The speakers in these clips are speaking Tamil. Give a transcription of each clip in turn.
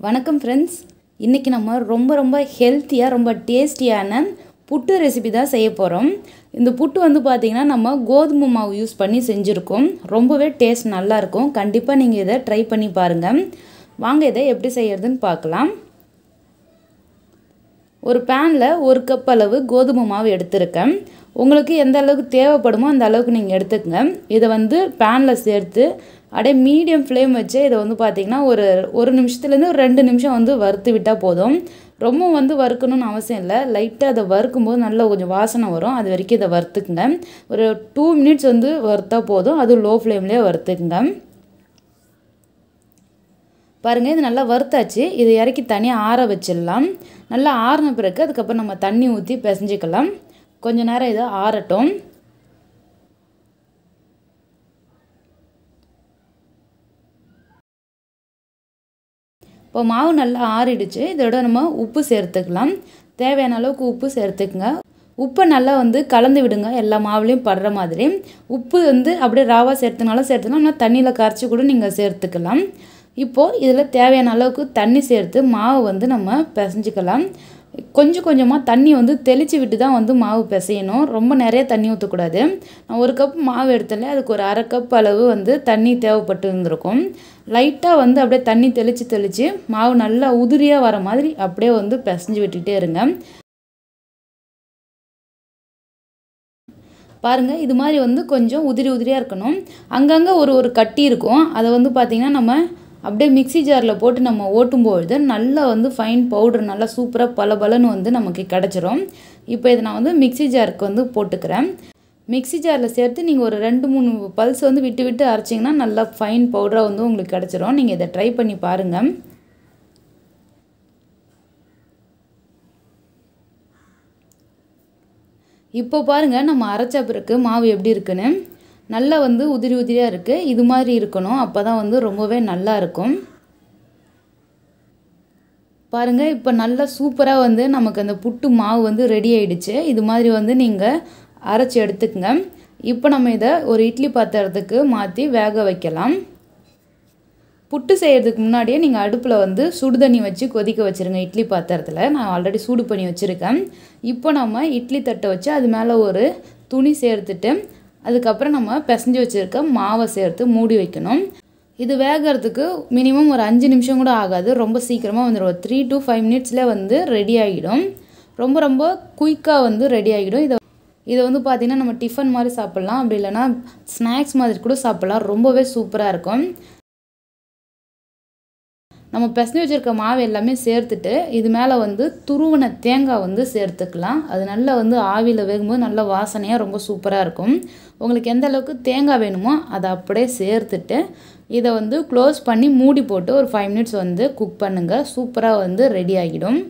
வணக்கம் ஃப்ரெண்ட்ஸ் இன்றைக்கி நம்ம ரொம்ப ரொம்ப ஹெல்த்தியாக ரொம்ப டேஸ்டியான புட்டு ரெசிபி தான் செய்ய போகிறோம் இந்த புட்டு வந்து பார்த்திங்கன்னா நம்ம கோதுமை மாவு யூஸ் பண்ணி செஞ்சுருக்கோம். ரொம்பவே டேஸ்ட் நல்லாயிருக்கும் கண்டிப்பாக நீங்கள் இதை ட்ரை பண்ணி பாருங்கள் வாங்க இதை எப்படி செய்யறதுன்னு பார்க்கலாம். ஒரு பேனில் ஒரு கப் அளவு கோதுமை மாவு எடுத்திருக்கேன். உங்களுக்கு எந்த அளவுக்கு தேவைப்படுமோ அந்த அளவுக்கு நீங்கள் எடுத்துக்கங்க. இதை வந்து பேனில் சேர்த்து அப்படியே மீடியம் ஃப்ளேம் வச்சு இதை வந்து பார்த்திங்கன்னா ஒரு ஒரு நிமிஷத்துலேருந்து ஒரு ரெண்டு நிமிஷம் வந்து வறுத்து விட்டால் போதும். ரொம்ப வந்து வறுக்கணும்னு அவசியம் இல்லை. லைட்டாக அதை வறுக்கும்போது நல்ல கொஞ்சம் வாசனை வரும். அது வரைக்கும் இதை வறுத்துக்குங்க. ஒரு டூ மினிட்ஸ் வந்து வறுத்தால் போதும். அது லோ ஃப்ளேம்லேயே வறுத்துக்குங்க. பாருங்கள் இது நல்லா வறுத்தாச்சு. இதை இறக்கி தனியாக ஆற வச்சிடலாம். நல்லா ஆறின பிறகு அதுக்கப்புறம் நம்ம தண்ணி ஊற்றி பிசைஞ்சிக்கலாம். கொஞ்ச நேரம் இதை ஆறட்டும். இப்போ மாவு நல்லா ஆறிடுச்சு. இதோட நம்ம உப்பு சேர்த்துக்கலாம். தேவையான அளவுக்கு உப்பு சேர்த்துக்குங்க. உப்பை நல்லா வந்து கலந்து விடுங்க. எல்லா மாவுலேயும் படுற மாதிரி. உப்பு வந்து அப்படியே ராவாக சேர்த்துனாலும் சேர்த்துக்கலாம். ஆனால் தண்ணியில் கரைச்சி கூட நீங்கள் சேர்த்துக்கலாம். இப்போது இதில் தேவையான அளவுக்கு தண்ணி சேர்த்து மாவு வந்து நம்ம பிசைஞ்சிக்கலாம். கொஞ்சம் கொஞ்சமாக தண்ணி வந்து தெளித்து விட்டு தான் வந்து மாவு பிசையணும். ரொம்ப நிறைய தண்ணி ஊற்றக்கூடாது நான் ஒரு கப் மாவு எடுத்தல அதுக்கு ஒரு அரை கப் அளவு வந்து தண்ணி தேவைப்பட்டு இருந்திருக்கும். லைட்டாக வந்து அப்படியே தண்ணி தெளித்து தெளித்து மாவு நல்லா உதிரியாக வர மாதிரி அப்படியே வந்து பிசைஞ்சு விட்டுகிட்டே இருங்க. பாருங்கள் இது மாதிரி வந்து கொஞ்சம் உதிரி உதிரியாக இருக்கணும். அங்கங்கே ஒரு ஒரு கட்டி இருக்கும். அதை வந்து பார்த்திங்கன்னா நம்ம அப்படியே மிக்சி ஜாரில் போட்டு நம்ம ஓட்டும்பொழுது நல்லா வந்து ஃபைன் பவுடர் நல்லா சூப்பராக பல பலன்னு வந்து நமக்கு கிடச்சிரும். இப்போ இதை நான் வந்து மிக்சி ஜாருக்கு வந்து போட்டுக்கிறேன். மிக்சி ஜாரில் சேர்த்து நீங்கள் ஒரு ரெண்டு மூணு பல்ஸ் வந்து விட்டு விட்டு அரைச்சிங்கன்னா நல்லா ஃபைன் பவுடராக வந்து உங்களுக்கு கிடச்சிரும். நீங்கள் இதை ட்ரை பண்ணி பாருங்கள் இப்போ பாருங்கள் நம்ம அரைச்ச பிறகு மாவு எப்படி இருக்குன்னு. நல்லா வந்து உதிரி உதிரியாக இருக்குது இது மாதிரி இருக்கணும். அப்போ தான் வந்து ரொம்பவே நல்லா இருக்கும். பாருங்கள் இப்போ நல்லா சூப்பராக வந்து நமக்கு அந்த புட்டு மாவு வந்து ரெடி ஆயிடுச்சு. இது மாதிரி வந்து நீங்கள் அரைச்சி எடுத்துக்கங்க. இப்போ நம்ம இதை ஒரு இட்லி பாத்திரத்துக்கு மாற்றி வேக வைக்கலாம். புட்டு செய்கிறதுக்கு முன்னாடியே நீங்கள் அடுப்பில் வந்து சுடு தண்ணி வச்சு கொதிக்க வச்சுருங்க இட்லி பாத்திரத்தில். நான் ஆல்ரெடி சூடு பண்ணி வச்சுருக்கேன். இப்போ நம்ம இட்லி தட்டை வச்சு அது மேலே ஒரு துணி சேர்த்துட்டு அதுக்கப்புறம் நம்ம பிசைஞ்சு வச்சுருக்க மாவை சேர்த்து மூடி வைக்கணும். இது வேகிறதுக்கு மினிமம் ஒரு அஞ்சு நிமிஷம் கூட ஆகாது. ரொம்ப சீக்கிரமாக வந்துடும் ஒரு த்ரீ டு ஃபைவ் மினிட்ஸில் வந்து ரெடி ஆகிடும் ரொம்ப ரொம்ப குயிக்காக வந்து ரெடி ஆகிடும் இதை இதை வந்து பார்த்திங்கன்னா நம்ம டிஃபன் மாதிரி சாப்பிட்லாம். அப்படி இல்லைனா ஸ்நாக்ஸ் மாதிரி கூட சாப்பிட்லாம். ரொம்பவே சூப்பராக இருக்கும். நம்ம பிசைஞ்சு வச்சுருக்க மாவு எல்லாமே சேர்த்துட்டு இது மேலே வந்து துருவன தேங்காய் வந்து சேர்த்துக்கலாம். அது நல்லா வந்து ஆவியில் வேகும்போது நல்ல வாசனையாக ரொம்ப சூப்பராக இருக்கும். உங்களுக்கு எந்த அளவுக்கு தேங்காய் வேணுமோ அதை அப்படியே சேர்த்துட்டு இதை வந்து க்ளோஸ் பண்ணி மூடி போட்டு ஒரு ஃபைவ் மினிட்ஸ் வந்து குக் பண்ணுங்கள் சூப்பராக வந்து ரெடி ஆகிடும்.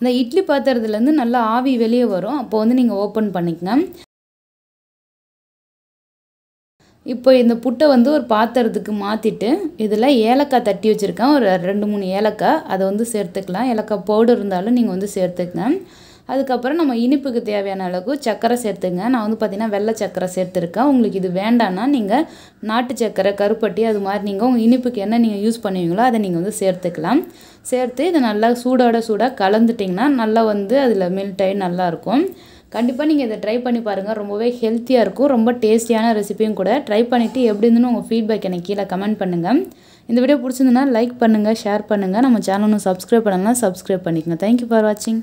இந்த இட்லி பாத்திரத்துலேருந்து நல்லா ஆவி வெளியே வரும். அப்போ வந்து நீங்கள் ஓப்பன் பண்ணிக்கங்க. இப்போ இந்த புட்டை வந்து ஒரு பாத்திரத்துக்கு மாற்றிட்டு இதில் ஏலக்காய் தட்டி வச்சுருக்கேன். ஒரு ரெண்டு மூணு ஏலக்காய். அதை வந்து சேர்த்துக்கலாம். ஏலக்காய் பவுடர் இருந்தாலும் நீங்கள் வந்து சேர்த்துக்கங்க. அதுக்கப்புறம் நம்ம இனிப்புக்கு தேவையான அளவுக்கு சர்க்கரை சேர்த்துங்க. நான் வந்து பார்த்திங்கன்னா வெள்ளை சர்க்கரை சேர்த்துருக்கேன். உங்களுக்கு இது வேண்டான்னா நீங்கள் நாட்டு சர்க்கரை கருப்பட்டி அது மாதிரி நீங்கள் உங்கள் இனிப்புக்கு என்ன நீங்கள் யூஸ் பண்ணுவீங்களோ அதை நீங்கள் வந்து சேர்த்துக்கலாம். சேர்த்து இதை நல்லா சூடோட சூடாக கலந்துட்டிங்கன்னா நல்லா வந்து அதில் மெல்ட் ஆகி நல்லாயிருக்கும் கண்டிப்பாக நீங்கள் இதை ட்ரை பண்ணி பாருங்கள் ரொம்பவே ஹெல்த்தியாக இருக்கும். ரொம்ப டேஸ்டியான ரெசிபியும் கூட. ட்ரை பண்ணிவிட்டு எப்படி இருந்துன்னு உங்கள் ஃபீட்பேக் எனக்கு கீழே கமெண்ட் பண்ணுங்கள் இந்த வீடியோ பிடிச்சிருந்துன்னா லைக் பண்ணுங்கள் ஷேர் பண்ணுங்கள் நம்ம சேனலும் சப்ஸ்கிரைப் பண்ணலாம் சப்ஸ்கிரைப் பண்ணிக்கோங்க. தேங்க்யூ ஃபார் வாட்சிங்